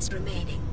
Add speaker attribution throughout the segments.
Speaker 1: minutes remaining.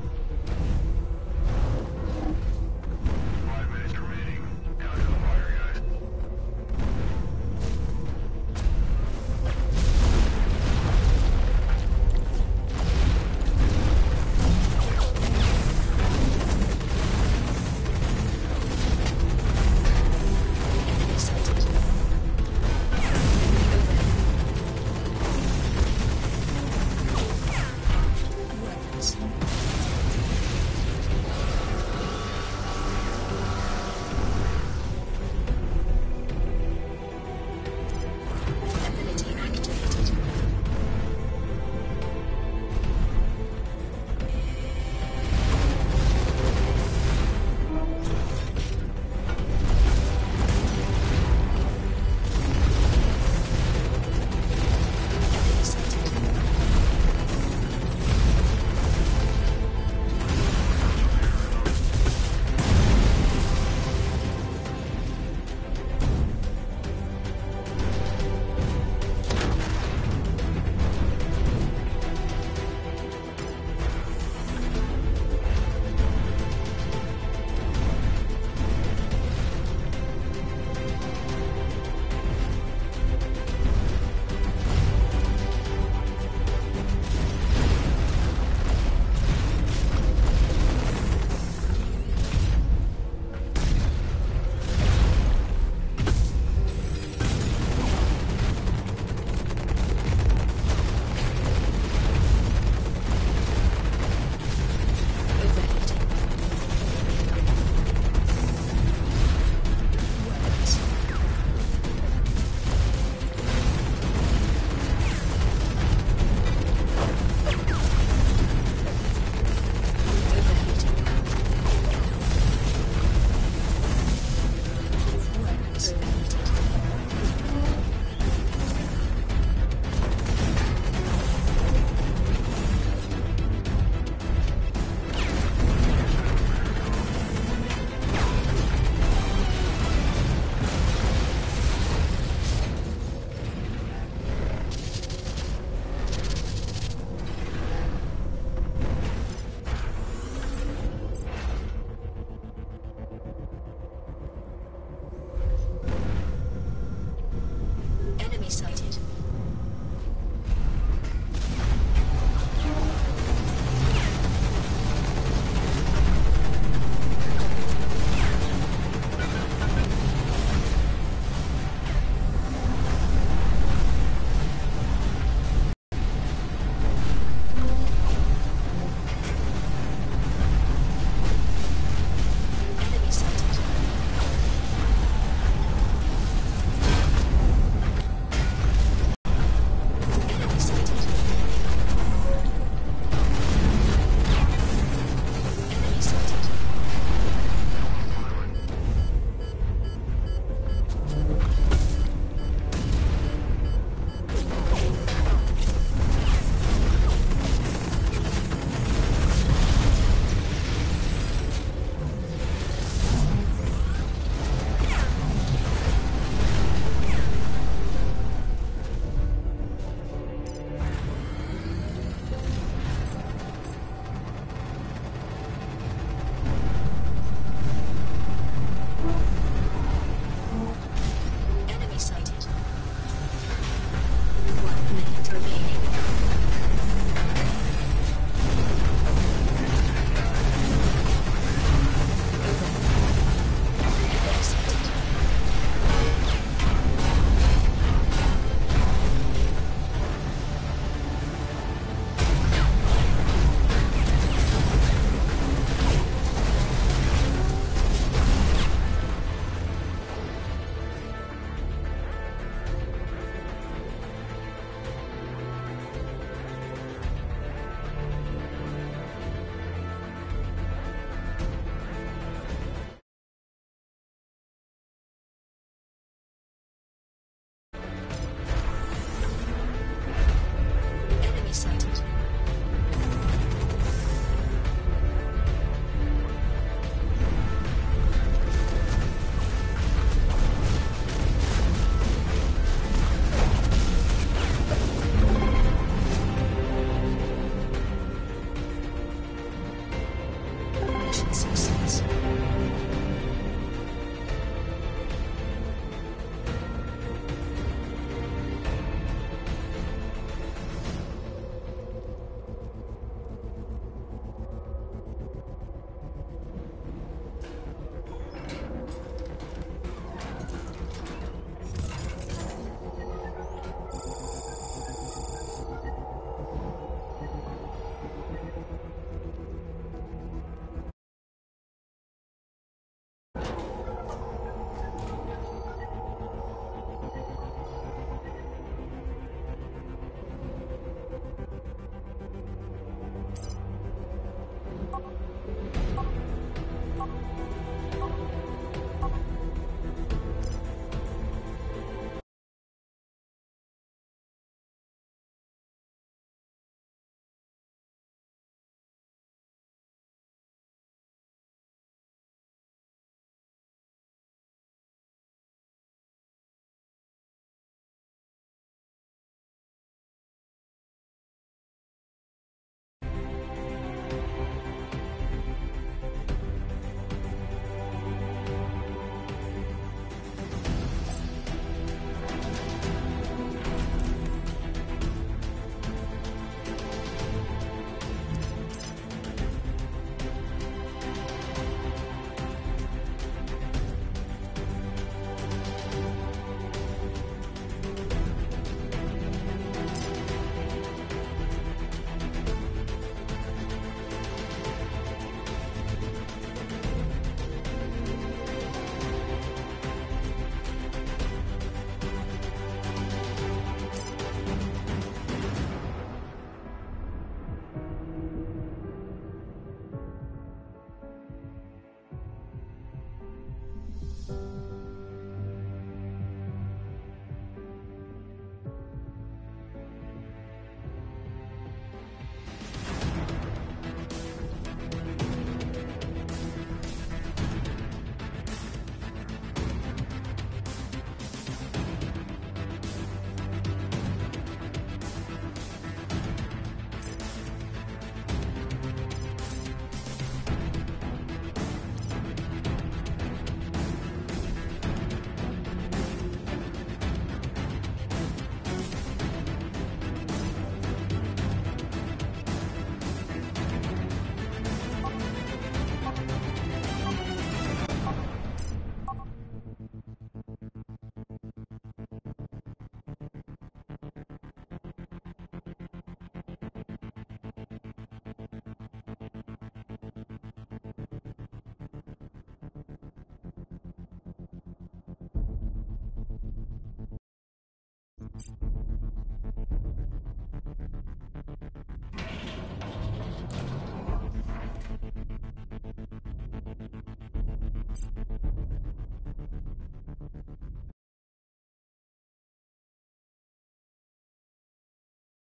Speaker 2: Remaining.